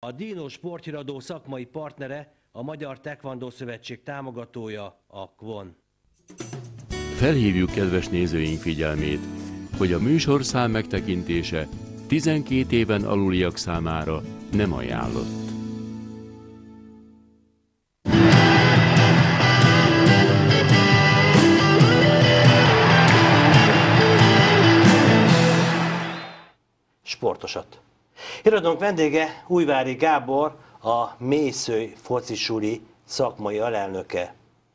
A Dino sportiradó szakmai partnere, a Magyar Tekvandó Szövetség támogatója, a KVON. Felhívjuk kedves nézőink figyelmét, hogy a műsorszám megtekintése 12 éven aluliak számára nem ajánlott. Sportosat. Irodónk vendége Újvári Gábor, a Mészői Focisuli szakmai alelnöke,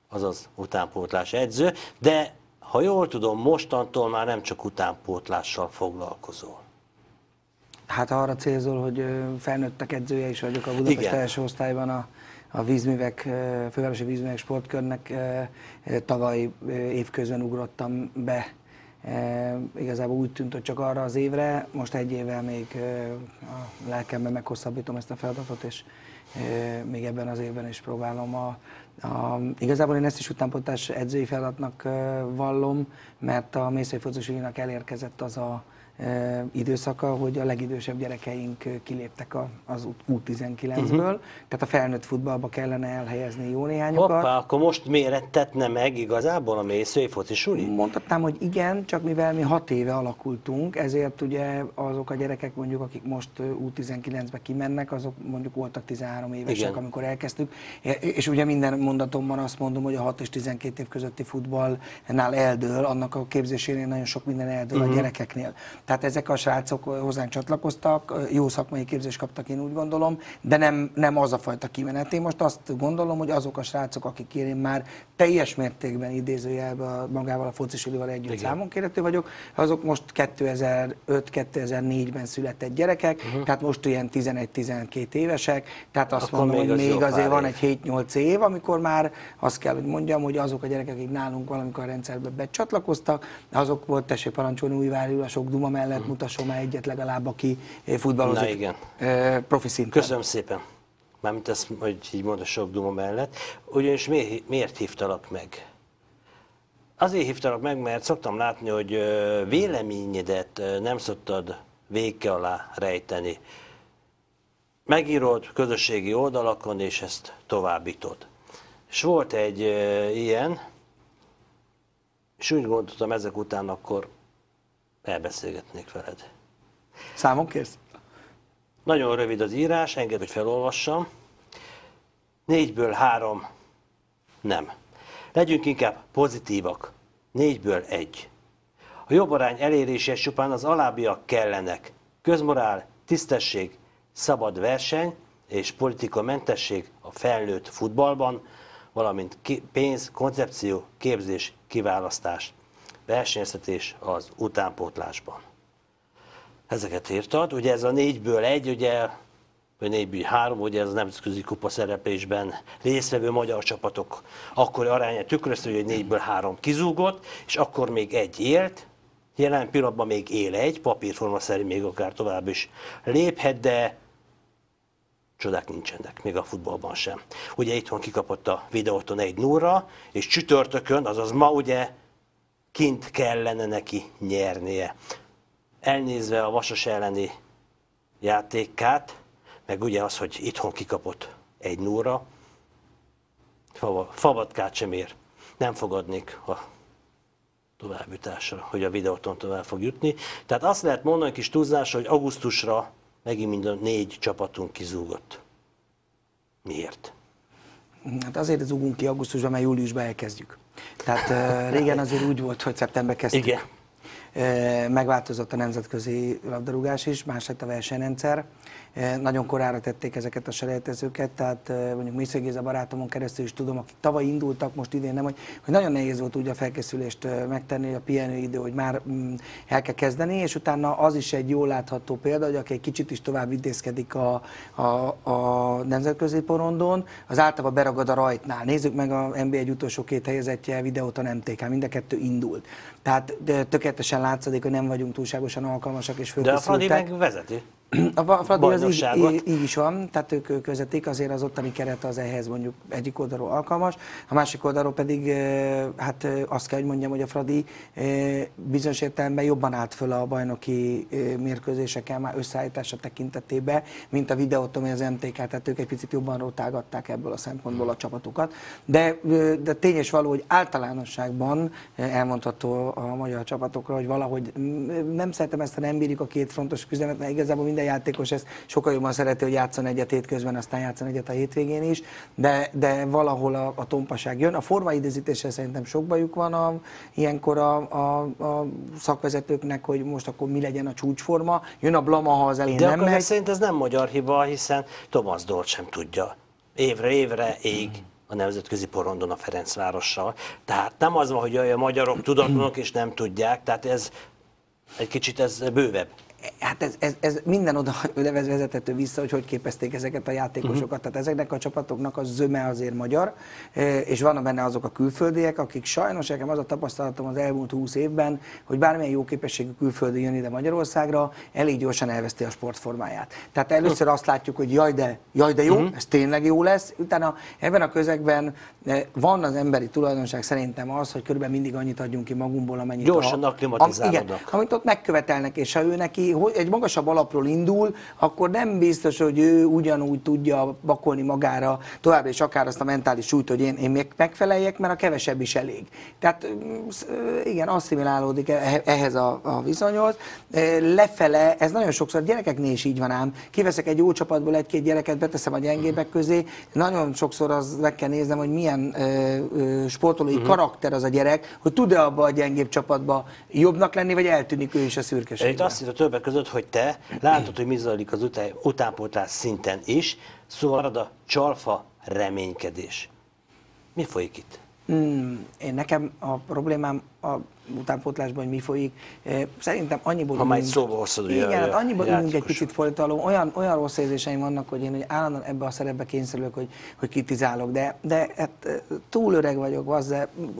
azaz utánpótlás edző, de ha jól tudom, mostantól már nem csak utánpótlással foglalkozol. Hát arra célzol, hogy felnőttek edzője is vagyok a Budapest Igen. első osztályban a, a vízművek, fővárosi vízművek sportkörnek. Tavaly évközben ugrottam be. Igazából úgy tűnt, hogy csak arra az évre, most egy évvel még a lelkemben meghosszabbítom ezt a feladatot, és még ebben az évben is próbálom a, a, igazából én ezt is utánpótlás edzői feladatnak vallom, mert a Mészői Focusügyének elérkezett az a e, időszaka, hogy a legidősebb gyerekeink kiléptek a, az U19-ből, uh-huh. tehát a felnőtt futballba kellene elhelyezni jó néhányokat. Hoppá, akkor most mérettetne meg igazából a Mészői Focisuli? Mondhatnám, hogy igen, csak mivel mi hat éve alakultunk, ezért ugye azok a gyerekek mondjuk, akik most U19-be kimennek, azok mondjuk voltak 13 évesek, Igen. igen. amikor elkezdtük, és ugye minden mondatomban azt mondom, hogy a 6 és 12 év közötti futballnál eldől, annak a képzésénél nagyon sok minden eldől uh-huh. a gyerekeknél. Tehát ezek a srácok hozzánk csatlakoztak, jó szakmai képzést kaptak, én úgy gondolom, de nem, nem az a fajta kimenet. Én most azt gondolom, hogy azok a srácok, akik én már teljes mértékben idézőjelben magával a focisulival együtt Igen. Számon kérhető vagyok, azok most 2005-2004-ben született gyerekek, uh-huh. tehát most ilyen 11-12 évesek, tehát azt Akkor mondom, még hogy az még azért van év. egy 7-8 év, amikor már azt kell, hogy mondjam, hogy azok a gyerekek, akik nálunk valamikor a rendszerbe becsatlakoztak, azok volt, tessék parancsolni újvári a sok duma mellett, mutasson már egyet legalább, aki eh, futballozik Na igen. eh, profi szinten. Köszönöm szépen. Mármint ezt, hogy így mondod sok duma mellett. Ugyanis miért, miért hívtalak meg? Azért hívtalak meg, mert szoktam látni, hogy véleményedet nem szoktad véke alá rejteni. Megírod közösségi oldalakon, és ezt továbbítod. És volt egy ilyen, és úgy gondoltam ezek után akkor elbeszélgetnék veled. Számon kérsz? Nagyon rövid az írás, enged, hogy felolvassam. Négyből három nem. Legyünk inkább pozitívak. Négyből egy. A jobb arány eléréséhez csupán az alábbiak kellenek. Közmorál, tisztesség, szabad verseny és politikamentesség a felnőtt futballban, valamint pénz, koncepció, képzés, kiválasztás, versenyeztetés az utánpótlásban ezeket írtad. Ugye ez a négyből egy, ugye, vagy négyből három, ugye ez a nemzetközi kupa szereplésben résztvevő magyar csapatok akkori arányát tükrözte, hogy négyből három kizúgott, és akkor még egy élt, jelen pillanatban még él egy, papírforma szerint még akár tovább is léphet, de csodák nincsenek, még a futballban sem. Ugye itthon kikapott a videóton egy nulla, és csütörtökön, azaz ma ugye kint kellene neki nyernie elnézve a Vasas elleni játékát, meg ugye az, hogy itthon kikapott egy núra, Fabatkát sem ér. Nem fogadnék a továbbjutásra, hogy a videóton tovább fog jutni. Tehát azt lehet mondani kis túlzásra, hogy augusztusra megint mind a négy csapatunk kizúgott. Miért? Hát azért zugunk ki augusztusban, mert júliusban elkezdjük. Tehát régen azért úgy volt, hogy szeptember kezdtük. Igen. Megváltozott a nemzetközi labdarúgás is, más lett a versenyrendszer. Nagyon korára tették ezeket a selejtezőket, tehát mondjuk Mésző Géza barátomon keresztül is tudom, akik tavaly indultak, most idén nem, hogy, hogy nagyon nehéz volt úgy a felkészülést megtenni, a pihenő idő, hogy már mm, el kell kezdeni, és utána az is egy jól látható példa, hogy aki egy kicsit is tovább idézkedik a, a, a nemzetközi porondon, az általában beragad a rajtnál. Nézzük meg a NBA egy utolsó két helyezettje videót a MTK, mind a kettő indult. Tehát tökéletesen látszik, hogy nem vagyunk túlságosan alkalmasak és De a Fradi meg vezeti. A Fradi az így, így, is van, tehát ők, ők vezetik, azért az ottani keret az ehhez mondjuk egyik oldalról alkalmas, a másik oldalról pedig hát azt kell, hogy mondjam, hogy a Fradi bizonyos értelemben jobban állt föl a bajnoki mérkőzéseken már összeállítása tekintetében, mint a videótom, az MTK, tehát ők egy picit jobban rotálgatták ebből a szempontból a csapatokat. De, de tényes való, hogy általánosságban elmondható a magyar csapatokra, hogy valahogy nem szeretem ezt, ha nem bírjuk a két frontos küzdelmet, mert igazából minden játékos ezt sokkal jobban szereti, hogy játszon egyet hétközben, aztán játszon egyet a hétvégén is, de, de valahol a, a tompaság jön. A formaidőzítéssel szerintem sok bajuk van a, ilyenkor a, a, a szakvezetőknek, hogy most akkor mi legyen a csúcsforma. Jön a blama, ha az elején De nem akkor megy. meg szerint ez nem magyar hiba, hiszen Thomas Dolt sem tudja. Évre évre ég a nemzetközi porondon a Ferencvárossal. Tehát nem az van, hogy a magyarok tudatlanok és nem tudják, tehát ez egy kicsit ez bővebb. Hát ez, ez, ez minden oda vezethető vissza, hogy hogy képezték ezeket a játékosokat. Uh-huh. Tehát ezeknek a csapatoknak a zöme azért magyar, eh, és vannak benne azok a külföldiek, akik sajnos, nekem az a tapasztalatom az elmúlt 20 évben, hogy bármilyen jó képességű külföldi jön ide Magyarországra, elég gyorsan elveszti a sportformáját. Tehát először azt látjuk, hogy jaj de, jaj de jó, uh-huh. ez tényleg jó lesz, utána ebben a közegben eh, van az emberi tulajdonság szerintem az, hogy körülbelül mindig annyit adjunk ki magunkból, amennyit Gyorsan a, akklimatizálódnak. igen, amit ott megkövetelnek, és ha ő neki hogy egy magasabb alapról indul, akkor nem biztos, hogy ő ugyanúgy tudja bakolni magára továbbra is akár azt a mentális súlyt, hogy én, én még megfeleljek, mert a kevesebb is elég. Tehát mm, igen, asszimilálódik eh- ehhez a, a viszonyhoz. Eh, Lefele, ez nagyon sokszor a gyerekeknél is így van ám, kiveszek egy jó csapatból egy-két gyereket, beteszem a gyengébek közé, nagyon sokszor az meg kell néznem, hogy milyen ö, ö, sportolói Mhm. karakter az a gyerek, hogy tud-e abba a gyengébb csapatba jobbnak lenni, vagy eltűnik ő is a Itt szürkeségben. azt írta többek között, hogy te látod, hogy mi zajlik az után, utánpótlás szinten is, szóval marad a csalfa reménykedés. Mi folyik itt? Mm, én nekem a problémám a utánpótlásban, hogy mi folyik, szerintem annyiból Ha már egy szóba ugye, Igen, hát annyiból ülünk egy picit folytaló, olyan, olyan rossz érzéseim vannak, hogy én hogy állandóan ebbe a szerepbe kényszerülök, hogy, hogy kitizálok, de, de hát, túl öreg vagyok, az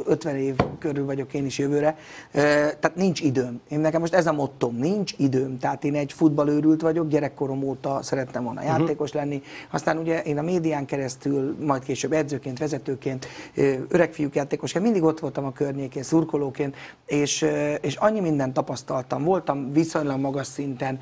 50 év körül vagyok én is jövőre, Eh, tehát nincs időm. Én nekem most ez a mottom, nincs időm. Tehát én egy futballőrült vagyok, gyerekkorom óta szerettem volna Mhm. játékos lenni, aztán ugye én a médián keresztül, majd később edzőként, vezetőként, öreg fiúk játékosként, mindig ott voltam a környékén, szurkolóként, és, és annyi mindent tapasztaltam. Voltam viszonylag magas szinten,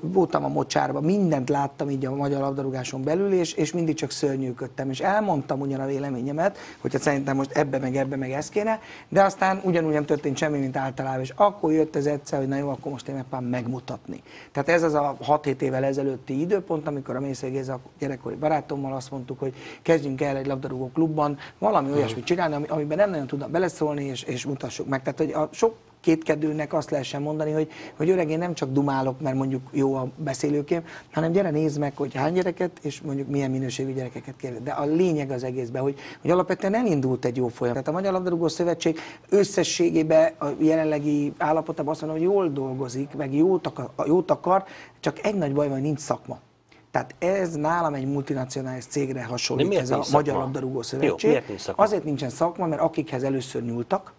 voltam a mocsárban, mindent láttam így a magyar labdarúgáson belül, és, és mindig csak szörnyűködtem. És elmondtam ugyan a véleményemet, hogy hát szerintem most ebbe meg ebbe meg ez kéne, de aztán ugyanúgy nem történt semmi, mint általában. És akkor jött ez egyszer, hogy na jó, akkor most én megpróbálom megmutatni. Tehát ez az a 6-7 évvel ezelőtti időpont, amikor a Mészé Géza gyerekkori barátommal azt mondtuk, hogy kezdjünk el egy labdarúgó klubban valami olyasmit csinálni, ami- amiben nem nagyon tudnak beleszólni, és, és mutassuk meg. Tehát, hogy a sok kétkedőnek azt lehessen mondani, hogy, hogy öreg, én nem csak dumálok, mert mondjuk jó a beszélőkém, hanem gyere nézd meg, hogy hány gyereket, és mondjuk milyen minőségű gyerekeket kér. De a lényeg az egészben, hogy, hogy alapvetően elindult egy jó folyam. Tehát a Magyar Labdarúgó Szövetség összességében a jelenlegi állapotában azt mondom, hogy jól dolgozik, meg jót akar, jót akar, csak egy nagy baj van, hogy nincs szakma. Tehát ez nálam egy multinacionális cégre hasonlít, ez a nincs Magyar szakma? Labdarúgó Jó, Szövetség. miért nincs szakma? Azért nincsen szakma, mert akikhez először nyúltak,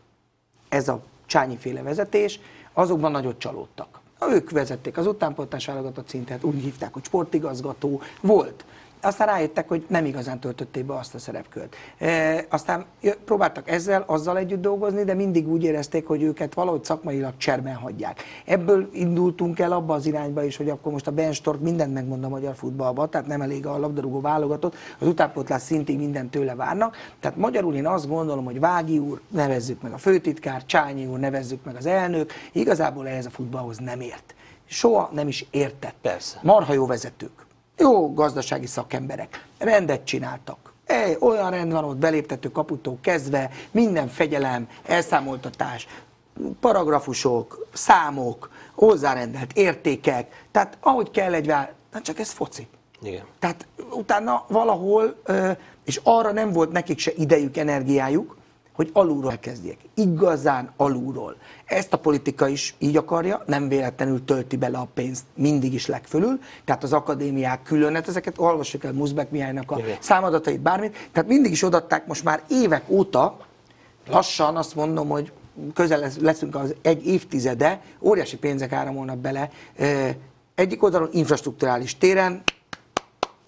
ez a csányiféle vezetés, azokban nagyot csalódtak. Ők vezették az utánpótlás válogatott szintet, úgy hívták, hogy sportigazgató volt. Aztán rájöttek, hogy nem igazán töltötték be azt a szerepkört. E, aztán próbáltak ezzel, azzal együtt dolgozni, de mindig úgy érezték, hogy őket valahogy szakmailag cserben hagyják. Ebből indultunk el abba az irányba is, hogy akkor most a Ben Stork mindent megmond a magyar futballba, tehát nem elég a labdarúgó válogatott, az utánpótlás szintig mindent tőle várnak. Tehát magyarul én azt gondolom, hogy Vági úr, nevezzük meg a főtitkár, Csányi úr, nevezzük meg az elnök, igazából ehhez a futballhoz nem ért. Soha nem is értett. Persze. Marha jó vezetők, jó gazdasági szakemberek, rendet csináltak. Ej, olyan rend van ott beléptető kaputól kezdve, minden fegyelem, elszámoltatás, paragrafusok, számok, hozzárendelt értékek, tehát ahogy kell egy vár, na csak ez foci. Igen. Tehát utána valahol, és arra nem volt nekik se idejük, energiájuk, hogy alulról elkezdjék. Igazán alulról. Ezt a politika is így akarja, nem véletlenül tölti bele a pénzt mindig is legfölül, tehát az akadémiák külön, hát ezeket olvassuk el Muzbek Mihálynak a Igen. számadatait, bármit, tehát mindig is odatták most már évek óta, lassan azt mondom, hogy közel lesz- leszünk az egy évtizede, óriási pénzek áramolnak bele egyik oldalon infrastruktúrális téren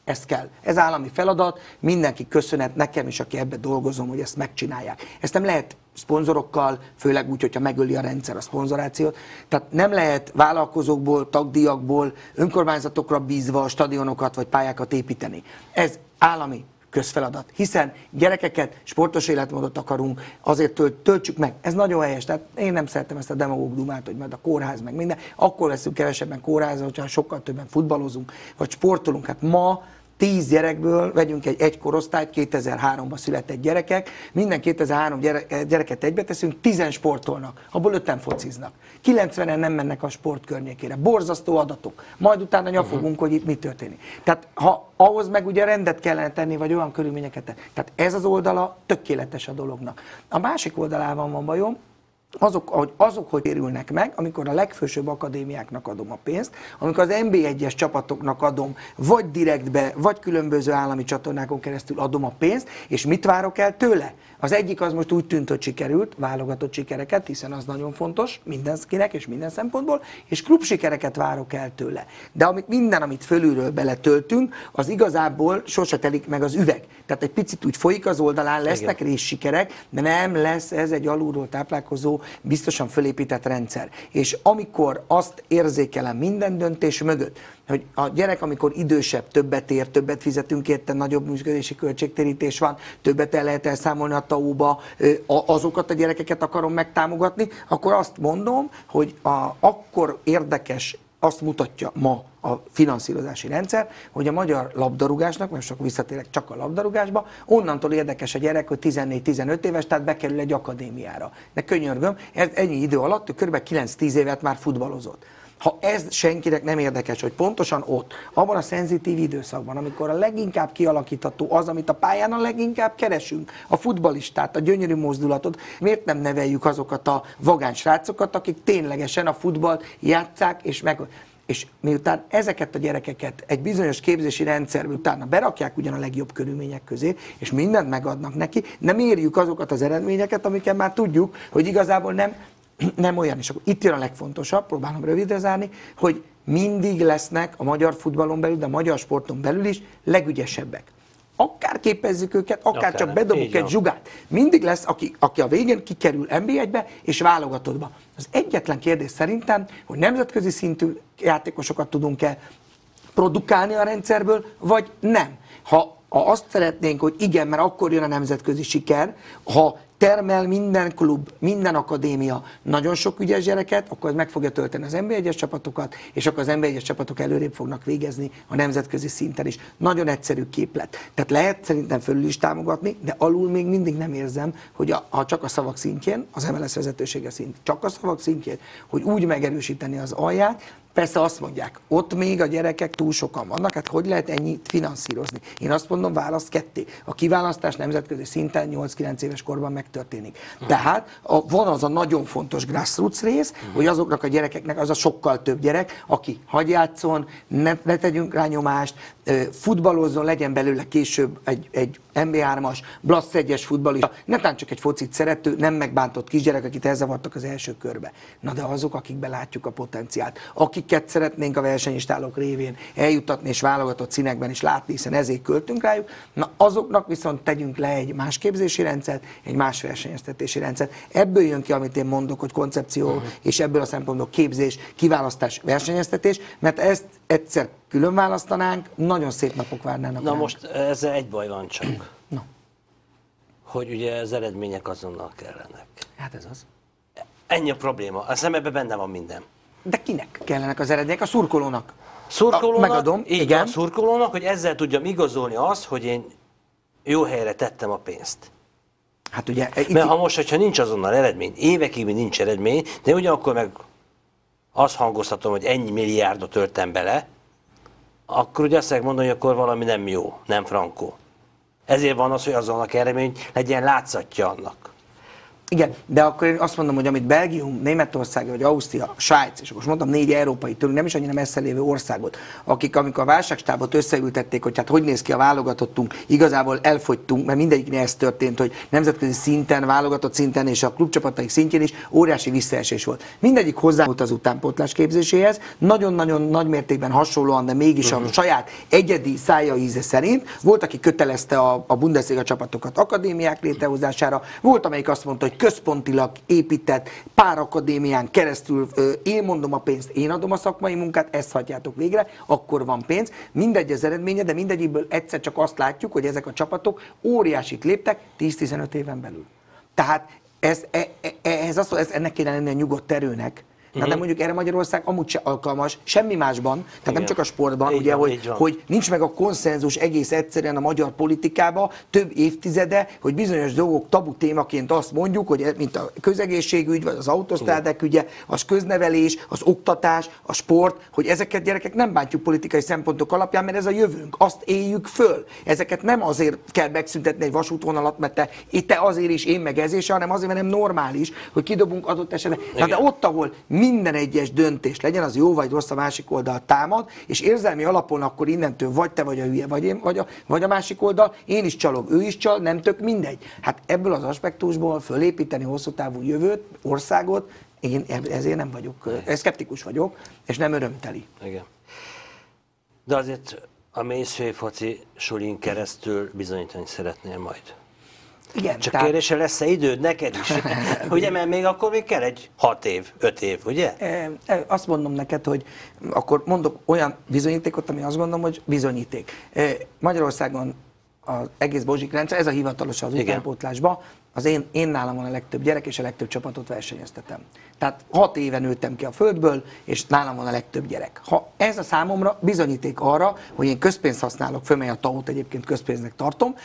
ez kell. Ez állami feladat, mindenki köszönet nekem is, aki ebbe dolgozom, hogy ezt megcsinálják. Ezt nem lehet szponzorokkal, főleg úgy, hogyha megöli a rendszer a szponzorációt. Tehát nem lehet vállalkozókból, tagdíjakból, önkormányzatokra bízva stadionokat vagy pályákat építeni. Ez állami közfeladat, hiszen gyerekeket, sportos életmódot akarunk, azért tölt, töltsük meg. Ez nagyon helyes. Tehát én nem szeretem ezt a demagóg dumát, hogy majd a kórház meg minden. Akkor leszünk kevesebben kórház, hogyha sokkal többen futballozunk, vagy sportolunk. Hát ma tíz gyerekből vegyünk egy egy korosztályt, 2003-ban született gyerekek, minden 2003 gyereket egybe teszünk, tizen sportolnak, abból öten fociznak. 90-en nem mennek a sport környékére. Borzasztó adatok. Majd utána nyafogunk, uh-huh. hogy itt mi történik. Tehát ha ahhoz meg ugye rendet kellene tenni, vagy olyan körülményeket. Tehát ez az oldala tökéletes a dolognak. A másik oldalában van bajom, azok, hogy, azok, hogy érülnek meg, amikor a legfősőbb akadémiáknak adom a pénzt, amikor az NB1-es csapatoknak adom, vagy direktbe, vagy különböző állami csatornákon keresztül adom a pénzt, és mit várok el tőle? Az egyik az most úgy tűnt, hogy sikerült, válogatott sikereket, hiszen az nagyon fontos mindenkinek és minden szempontból, és klub sikereket várok el tőle. De amit minden, amit fölülről beletöltünk, az igazából sose telik meg az üveg. Tehát egy picit úgy folyik az oldalán, lesznek részsikerek, de nem lesz ez egy alulról táplálkozó, biztosan fölépített rendszer. És amikor azt érzékelem minden döntés mögött, hogy a gyerek, amikor idősebb, többet ér, többet fizetünk érte, nagyobb működési költségtérítés van, többet el lehet elszámolni a TAU-ba, azokat a gyerekeket akarom megtámogatni, akkor azt mondom, hogy a, akkor érdekes, azt mutatja ma a finanszírozási rendszer, hogy a magyar labdarúgásnak, most akkor visszatérek csak a labdarúgásba, onnantól érdekes a gyerek, hogy 14-15 éves, tehát bekerül egy akadémiára. De könyörgöm, ez ennyi idő alatt, kb. 9-10 évet már futballozott. Ha ez senkinek nem érdekes, hogy pontosan ott, abban a szenzitív időszakban, amikor a leginkább kialakítható az, amit a pályán a leginkább keresünk, a futbalistát, a gyönyörű mozdulatot, miért nem neveljük azokat a vagány srácokat, akik ténylegesen a futballt játszák és meg és miután ezeket a gyerekeket egy bizonyos képzési rendszerből utána berakják ugyan a legjobb körülmények közé, és mindent megadnak neki, nem érjük azokat az eredményeket, amiket már tudjuk, hogy igazából nem nem olyan. És akkor itt jön a legfontosabb, próbálom rövidre zárni, hogy mindig lesznek a magyar futballon belül, de a magyar sporton belül is legügyesebbek. Akár képezzük őket, akár, akár csak bedobunk egy zsugát. Mindig lesz, aki, aki a végén kikerül NB1-be és válogatottba. Az egyetlen kérdés szerintem, hogy nemzetközi szintű játékosokat tudunk-e produkálni a rendszerből, vagy nem. Ha, ha azt szeretnénk, hogy igen, mert akkor jön a nemzetközi siker, ha termel minden klub, minden akadémia nagyon sok ügyes gyereket, akkor ez meg fogja tölteni az NB1-es csapatokat, és akkor az NB1-es csapatok előrébb fognak végezni a nemzetközi szinten is. Nagyon egyszerű képlet. Tehát lehet szerintem fölül is támogatni, de alul még mindig nem érzem, hogy a, a csak a szavak szintjén, az MLS vezetősége szint, csak a szavak szintjén, hogy úgy megerősíteni az alját, Persze azt mondják, ott még a gyerekek túl sokan vannak, hát hogy lehet ennyit finanszírozni? Én azt mondom, választ ketté. A kiválasztás nemzetközi szinten 8-9 éves korban megtörténik. Tehát a, van az a nagyon fontos grassroots rész, hogy azoknak a gyerekeknek az a sokkal több gyerek, aki hagyjátszon, ne, ne tegyünk rá nyomást, futballozzon, legyen belőle később egy, egy MB3-as, Blasz 1-es futballista, netán csak egy focit szerető, nem megbántott kisgyerek, akit elzavartak az első körbe. Na de azok, akikben látjuk a potenciált, akiket szeretnénk a versenyistálók révén eljutatni és válogatott színekben is látni, hiszen ezért költünk rájuk, na azoknak viszont tegyünk le egy más képzési rendszert, egy más versenyeztetési rendszert. Ebből jön ki, amit én mondok, hogy koncepció, uh-huh. és ebből a szempontból képzés, kiválasztás, versenyeztetés, mert ezt egyszer külön választanánk, nagyon szép napok várnának. Na ránk. most ezzel egy baj van csak. No. Hogy ugye az eredmények azonnal kellenek. Hát ez az. Ennyi a probléma. A szemebe benne van minden. De kinek kellenek az eredmények? A szurkolónak. Szurkolónak, a, megadom, így igen. a szurkolónak, hogy ezzel tudjam igazolni azt, hogy én jó helyre tettem a pénzt. Hát ugye... Itt... Mert ha most, hogyha nincs azonnal eredmény, évekig nincs eredmény, de ugyanakkor meg azt hangoztatom, hogy ennyi milliárdot töltem bele, akkor ugye azt mondani, hogy akkor valami nem jó, nem frankó. Ezért van az, hogy azonnak eredmény legyen látszatja annak. Igen, de akkor én azt mondom, hogy amit Belgium, Németország, vagy Ausztria, Svájc, és most mondtam négy európai, tőlünk nem is annyira messze lévő országot, akik amikor a válságstábot összeültették, hogy hát hogy néz ki a válogatottunk, igazából elfogytunk, mert mindegyiknél ez történt, hogy nemzetközi szinten, válogatott szinten és a klubcsapataik szintjén is óriási visszaesés volt. Mindegyik hozzájárult az utánpótlás képzéséhez, nagyon-nagyon nagy mértékben hasonlóan, de mégis uh-huh. a saját egyedi szája íze szerint. Volt, aki kötelezte a, a Bundesliga csapatokat akadémiák létrehozására, volt, amelyik azt mondta, hogy központilag épített pár akadémián keresztül én mondom a pénzt, én adom a szakmai munkát, ezt hagyjátok végre, akkor van pénz. Mindegy az eredménye, de mindegyikből egyszer csak azt látjuk, hogy ezek a csapatok óriásit léptek 10-15 éven belül. Tehát ez, e, e, ez az, ez, ennek kéne lenni a nyugodt erőnek, Uh-huh. de mondjuk erre Magyarország amúgy se alkalmas, semmi másban, tehát Igen. nem csak a sportban, így ugye, van, hogy, hogy nincs meg a konszenzus egész egyszerűen a magyar politikába több évtizede, hogy bizonyos dolgok tabu témaként azt mondjuk, hogy mint a közegészségügy, vagy az autosztrádek ügye, az köznevelés, az oktatás, a sport, hogy ezeket gyerekek nem bántjuk politikai szempontok alapján, mert ez a jövőnk, azt éljük föl. Ezeket nem azért kell megszüntetni egy vasútvonalat, mert te, itt te azért is, én meg ezért, hanem azért, mert nem normális, hogy kidobunk adott esetben. De, de ott, ahol mi minden egyes döntés, legyen az jó vagy rossz, a másik oldal támad, és érzelmi alapon akkor innentől vagy te vagy a hülye, vagy én, vagy a, vagy a másik oldal, én is csalok, ő is csal, nem tök mindegy. Hát ebből az aspektusból fölépíteni hosszú távú jövőt, országot, én ezért nem vagyok, szkeptikus vagyok, és nem örömteli. Igen. De azért a mélyszői foci sulin keresztül bizonyítani szeretnél majd. Igen, Csak tehát... kérdése lesz-e időd neked is? ugye, mert még akkor még kell egy hat év, öt év, ugye? Azt mondom neked, hogy akkor mondok olyan bizonyítékot, ami azt gondolom, hogy bizonyíték. Magyarországon az egész Bozsik rendszer, ez a hivatalos az utánpótlásban, az én, én nálam van a legtöbb gyerek, és a legtöbb csapatot versenyeztetem. Tehát hat éve nőttem ki a földből, és nálam van a legtöbb gyerek. Ha ez a számomra bizonyíték arra, hogy én közpénzt használok, fölmely a tau egyébként közpénznek tartom,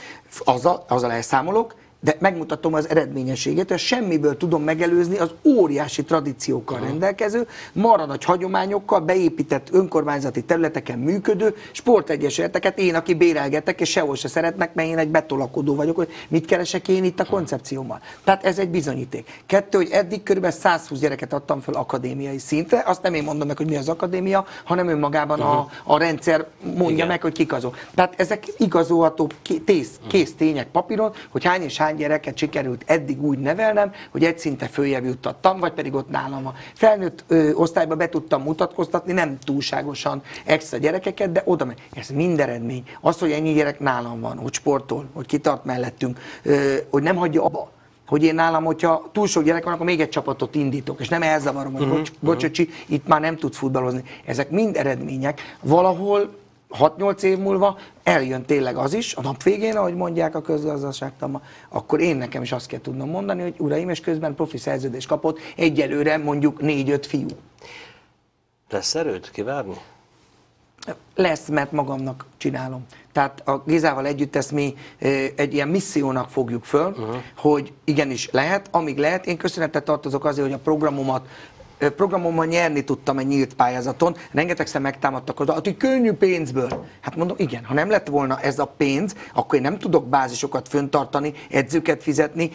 azzal, azzal elszámolok, de megmutatom az eredményességet, hogy semmiből tudom megelőzni az óriási tradíciókkal uh-huh. rendelkező, marad nagy hagyományokkal, beépített önkormányzati területeken működő sportegyesületeket, én, aki bérelgetek, és sehol se szeretnek, mert én egy betolakodó vagyok, hogy mit keresek én itt a koncepciómmal. Tehát ez egy bizonyíték. Kettő, hogy eddig kb. 120 gyereket adtam fel akadémiai szintre, azt nem én mondom meg, hogy mi az akadémia, hanem önmagában uh-huh. a, a rendszer mondja Igen. meg, hogy kik azok. Tehát ezek igazolható kész, kész tények papíron, hogy hány és hány hány gyereket sikerült eddig úgy nevelnem, hogy egy szinte följebb juttattam, vagy pedig ott nálam a felnőtt ö, osztályba be tudtam mutatkoztatni, nem túlságosan extra gyerekeket, de oda megy. Ez mind eredmény. Az, hogy ennyi gyerek nálam van, hogy sportol, hogy kitart mellettünk, ö, hogy nem hagyja abba hogy én nálam, hogyha túl sok gyerek van, akkor még egy csapatot indítok, és nem elzavarom, hogy uh-huh, bocs, bocsocsi, uh-huh. itt már nem tudsz futballozni. Ezek mind eredmények. Valahol 6-8 év múlva eljön tényleg az is, a nap végén, ahogy mondják a közgazdaságtanban, akkor én nekem is azt kell tudnom mondani, hogy uraim, és közben profi szerződés kapott egyelőre mondjuk 4-5 fiú. Lesz erőd kivárni? Lesz, mert magamnak csinálom. Tehát a Gizával együtt ezt mi egy ilyen missziónak fogjuk föl, uh-huh. hogy igenis lehet, amíg lehet. Én köszönetet tartozok azért, hogy a programomat programommal nyerni tudtam egy nyílt pályázaton, rengetegszer megtámadtak hogy hogy könnyű pénzből. Hát mondom, igen, ha nem lett volna ez a pénz, akkor én nem tudok bázisokat föntartani, edzőket fizetni,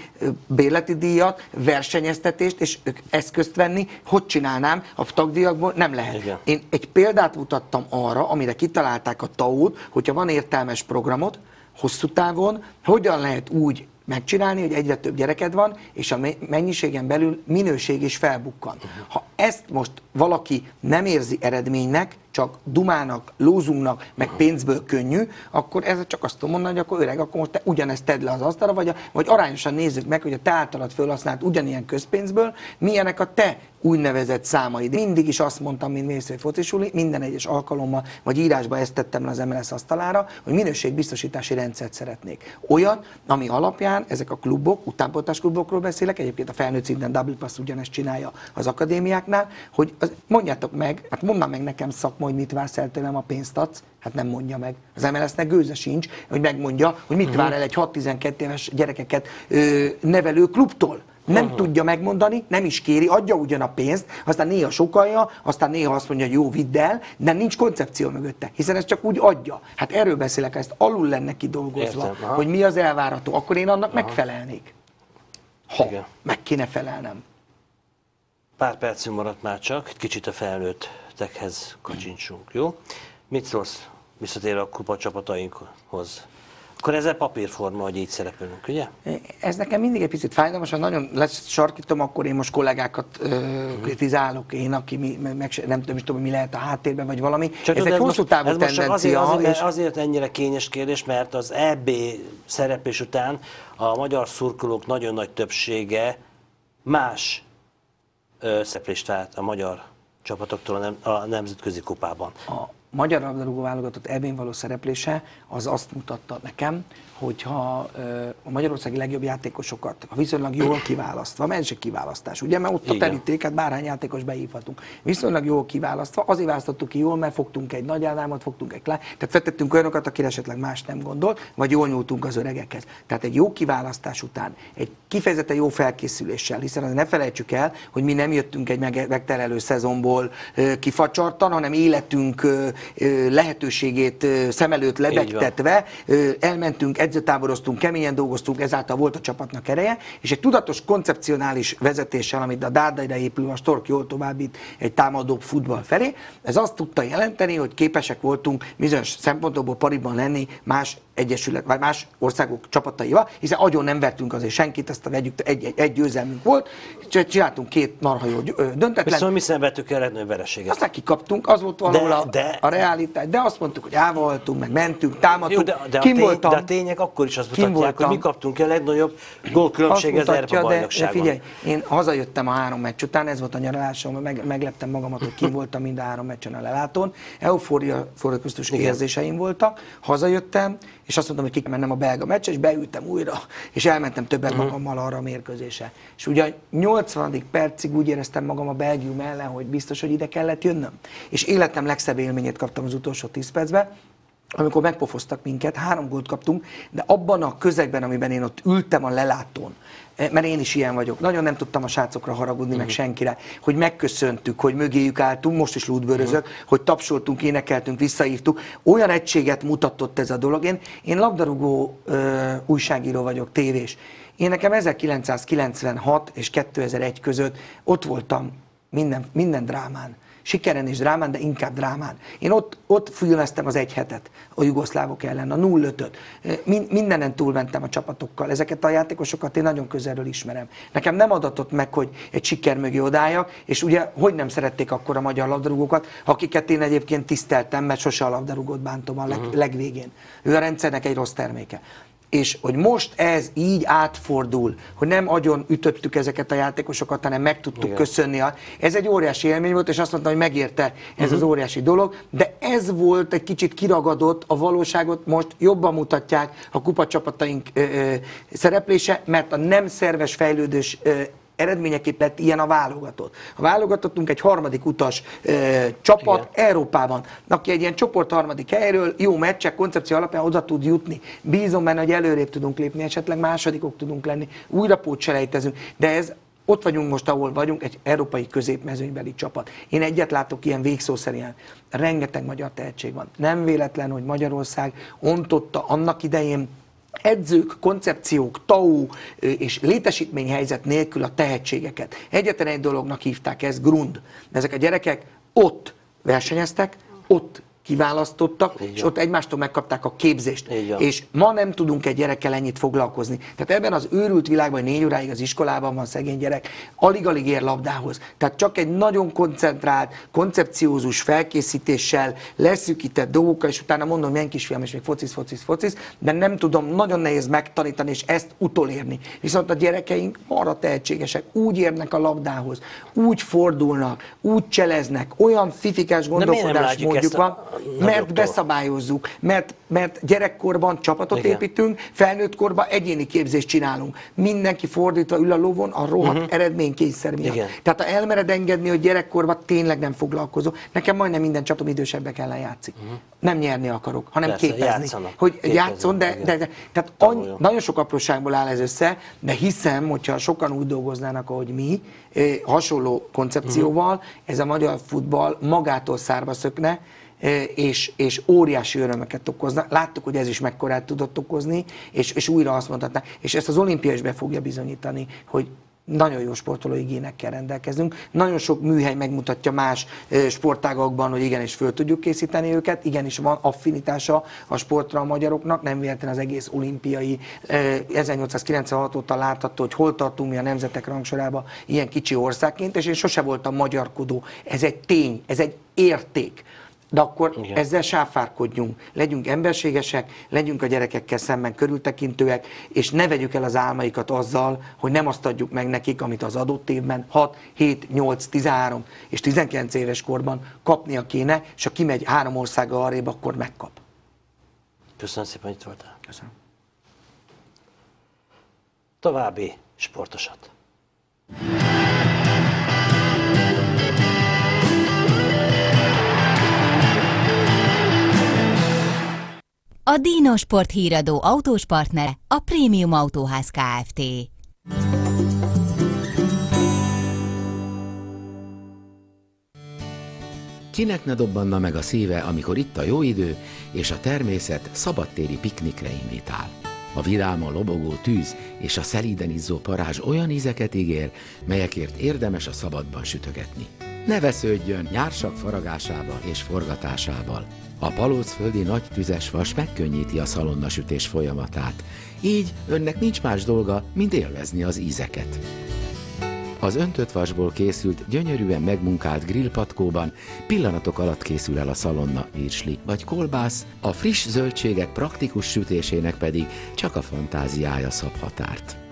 bérleti díjat, versenyeztetést és eszközt venni. Hogy csinálnám? A tagdíjakból nem lehet. Igen. Én egy példát mutattam arra, amire kitalálták a TAU-t, hogyha van értelmes programot, hosszú távon, hogyan lehet úgy megcsinálni, hogy egyre több gyereked van, és a mennyiségen belül minőség is felbukkan. Ha ezt most valaki nem érzi eredménynek, csak dumának, lózunknak, meg pénzből könnyű, akkor ez csak azt tudom mondani, hogy akkor öreg, akkor most te ugyanezt tedd le az asztalra, vagy, a, vagy arányosan nézzük meg, hogy a te általad felhasznált ugyanilyen közpénzből milyenek a te úgynevezett számaid. Mindig is azt mondtam, mint Mészői Focisuli, minden egyes alkalommal, vagy írásba ezt tettem le az MLS asztalára, hogy minőségbiztosítási rendszert szeretnék. Olyat, ami alapján ezek a klubok, utánpoltás klubokról beszélek, egyébként a felnőtt szinten Double Pass ugyanezt csinálja az akadémiáknál, hogy az, mondjátok meg, hát mondná meg nekem szakma, hogy mit vársz el tőlem, a pénzt adsz, hát nem mondja meg. Az MLS-nek gőze sincs, hogy megmondja, hogy mit uh-huh. vár el egy 6-12 éves gyerekeket ö, nevelő klubtól. Nem uh-huh. tudja megmondani, nem is kéri, adja ugyan a pénzt, aztán néha sokalja, aztán néha azt mondja, hogy jó, vidd el, de nincs koncepció mögötte, hiszen ez csak úgy adja. Hát erről beszélek, ezt alul lenne kidolgozva, Értem, hogy mi az elvárható, akkor én annak aha. megfelelnék. ha Igen. meg kéne felelnem. Pár percünk maradt már csak, egy kicsit a felnőttekhez kacsincsunk, jó? Mit szólsz visszatér a kupa csapatainkhoz? Akkor ez a papírforma, hogy így szerepelünk, ugye? Ez nekem mindig egy picit fájdalmas, ha nagyon lesarkítom, akkor én most kollégákat ö, kritizálok, én, aki mi, meg nem, nem is tudom, mi lehet a háttérben, vagy valami. Csak ez tudod, egy hosszú most- távú ez most tendencia. Azért, azért, és- azért ennyire kényes kérdés, mert az EB szereplés után a magyar szurkolók nagyon nagy többsége más szereplést vált a magyar csapatoktól a, nem, a nemzetközi kupában. a magyar labdarúgó válogatott ebben való szereplése az azt mutatta nekem, hogyha a magyarországi legjobb játékosokat, ha viszonylag jól kiválasztva, mert ez is kiválasztás, ugye, mert ott a Igen. terítéket bárhány játékos beívhatunk. Viszonylag jól kiválasztva, azért választottuk ki jól, mert fogtunk egy nagy Ádámot, fogtunk egy klá, tehát vetettünk olyanokat, akire esetleg más nem gondolt, vagy jól nyúltunk az öregekhez. Tehát egy jó kiválasztás után, egy kifejezetten jó felkészüléssel, hiszen azért ne felejtsük el, hogy mi nem jöttünk egy meg- megterelő szezonból kifacsartan, hanem életünk lehetőségét szem előtt lebegtetve elmentünk, edzőtáboroztunk, keményen dolgoztunk, ezáltal volt a csapatnak ereje, és egy tudatos, koncepcionális vezetéssel, amit a Dádaira épül, a Stork jól továbbít egy támadó futball felé, ez azt tudta jelenteni, hogy képesek voltunk bizonyos szempontokból pariban lenni más egyesület, vagy más országok csapataival, hiszen agyon nem vertünk azért senkit, ezt a vegyük, egy, egy, egy győzelmünk volt, csináltunk két marha jó döntetlen, Viszont mi szenvedtük el legnagyobb vereséget. aztán kikaptunk, az volt valahol De- a, de- a realitás, de azt mondtuk, hogy elvoltunk, meg mentünk, támadtunk, de, de, a tény, voltam, de a tények akkor is azt Kim mutatják, hogy voltam. mi kaptunk a legnagyobb gólkülönbség az Európa de, de figyelj, én hazajöttem a három meccs után, ez volt a nyaralásom, meg, megleptem magamat, hogy kim voltam mind a három meccsen a lelátón. Eufória, forrakoztus érzéseim voltak. Hazajöttem, és azt mondtam, hogy kimennem a belga meccsre, és beültem újra, és elmentem többet Mhm. magammal arra a mérkőzésre. És ugye a 80. percig úgy éreztem magam a Belgium ellen, hogy biztos, hogy ide kellett jönnöm. És életem legszebb élményét kaptam az utolsó 10 percben, amikor megpofoztak minket, három gólt kaptunk, de abban a közegben, amiben én ott ültem a lelátón, eh, mert én is ilyen vagyok, nagyon nem tudtam a srácokra haragudni, Mhm. meg senkire, hogy megköszöntük, hogy mögéjük álltunk, most is lútbőrözök, Mhm. hogy tapsoltunk, énekeltünk, visszaívtuk. Olyan egységet mutatott ez a dolog. Én, én labdarúgó ö, újságíró vagyok, tévés. Én nekem 1996 és 2001 között ott voltam minden, minden drámán sikeren és drámán, de inkább drámán. Én ott, ott filmeztem az egy hetet a jugoszlávok ellen, a 0-5-öt. Min, mindenen túlmentem a csapatokkal. Ezeket a játékosokat én nagyon közelről ismerem. Nekem nem adatott meg, hogy egy siker mögé odáljak, és ugye hogy nem szerették akkor a magyar labdarúgókat, akiket én egyébként tiszteltem, mert sose a labdarúgót bántom a leg, legvégén. Ő a rendszernek egy rossz terméke. És hogy most ez így átfordul, hogy nem agyon ütöttük ezeket a játékosokat, hanem meg tudtuk Igen. köszönni. a- Ez egy óriási élmény volt, és azt mondtam, hogy megérte ez az óriási dolog, de ez volt egy kicsit kiragadott, a valóságot most jobban mutatják a kupacsapataink ö, ö, szereplése, mert a nem szerves fejlődés ö, eredményeképp lett ilyen a válogatott. A válogatottunk egy harmadik utas ö, csapat Igen. Európában, aki egy ilyen csoport harmadik helyről jó meccsek, koncepció alapján oda tud jutni. Bízom benne, hogy előrébb tudunk lépni, esetleg másodikok tudunk lenni, újra pótselejtezünk, de ez ott vagyunk most, ahol vagyunk, egy európai középmezőnybeli csapat. Én egyet látok ilyen végszó szerint. Rengeteg magyar tehetség van. Nem véletlen, hogy Magyarország ontotta annak idején edzők, koncepciók, TAU és létesítményhelyzet nélkül a tehetségeket. Egyetlen egy dolognak hívták ez grund. Ezek a gyerekek ott versenyeztek, ott kiválasztottak, Így és ott egymástól megkapták a képzést. Van. És ma nem tudunk egy gyerekkel ennyit foglalkozni. Tehát ebben az őrült világban, hogy négy óráig az iskolában van szegény gyerek, alig-alig ér labdához. Tehát csak egy nagyon koncentrált, koncepciózus felkészítéssel, leszűkített dolgokkal, és utána mondom, milyen kisfiam, és még focisz, focisz, focisz, de nem tudom, nagyon nehéz megtanítani, és ezt utolérni. Viszont a gyerekeink arra tehetségesek, úgy érnek a labdához, úgy fordulnak, úgy cseleznek, olyan fifikás miért nem gondolkodás látjuk mondjuk ezt a van, mert beszabályozzuk, mert, mert gyerekkorban csapatot Igen. építünk, felnőtt korban egyéni képzést csinálunk. Mindenki fordítva ül a lovon a rohadt uh-huh. eredménykényszer miatt. Igen. Tehát ha elmered engedni, hogy gyerekkorban tényleg nem foglalkozó, nekem majdnem minden csapatom idősebbek ellen játszik. Uh-huh. Nem nyerni akarok, hanem. Persze, képezni. játszanak. Hogy Képezni, játszon, de, de, de tehát annyi, nagyon sok apróságból áll ez össze, de hiszem, hogyha sokan úgy dolgoznának, ahogy mi, eh, hasonló koncepcióval, ez a magyar futball magától szárba szökne, és, és óriási örömöket okozna. Láttuk, hogy ez is mekkorát tudott okozni, és, és újra azt mondhatná, és ezt az olimpia is be fogja bizonyítani, hogy nagyon jó sportolói génekkel rendelkezünk. Nagyon sok műhely megmutatja más sportágakban, hogy igenis föl tudjuk készíteni őket, igenis van affinitása a sportra a magyaroknak, nem véletlen az egész olimpiai 1896 óta látható, hogy hol tartunk mi a nemzetek rangsorába ilyen kicsi országként, és én sose voltam magyarkodó. Ez egy tény, ez egy érték de akkor Igen. ezzel sáfárkodjunk, legyünk emberségesek, legyünk a gyerekekkel szemben körültekintőek, és ne vegyük el az álmaikat azzal, hogy nem azt adjuk meg nekik, amit az adott évben 6, 7, 8, 13 és 19 éves korban kapnia kéne, és ha kimegy három országa arrébb, akkor megkap. Köszönöm szépen, hogy itt voltál. Köszönöm. További sportosat. A Dino Sport híradó autós partnere a Prémium Autóház Kft. Kinek ne dobbanna meg a szíve, amikor itt a jó idő, és a természet szabadtéri piknikre invitál. A vidáma lobogó tűz és a szelíden izzó parázs olyan ízeket ígér, melyekért érdemes a szabadban sütögetni. Ne vesződjön nyársak faragásával és forgatásával. A palócföldi nagy tüzes vas megkönnyíti a szalonnasütés folyamatát. Így önnek nincs más dolga, mint élvezni az ízeket. Az öntött vasból készült, gyönyörűen megmunkált grillpatkóban pillanatok alatt készül el a szalonna virsli vagy kolbász, a friss zöldségek praktikus sütésének pedig csak a fantáziája szab határt.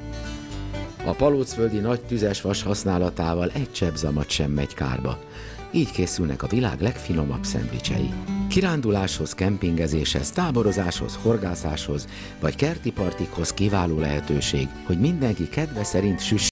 A palócföldi nagy tüzes vas használatával egy csepp zamat sem megy kárba. Így készülnek a világ legfinomabb szendvicsei. Kiránduláshoz, kempingezéshez, táborozáshoz, horgászáshoz vagy kerti partikhoz kiváló lehetőség, hogy mindenki kedve szerint süss